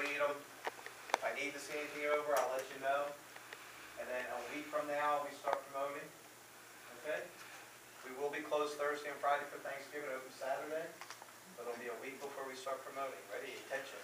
them. If I need to see anything over, I'll let you know. And then a week from now, we start promoting, okay? We will be closed Thursday and Friday for Thanksgiving, open Saturday, but it'll be a week before we start promoting. Ready, attention.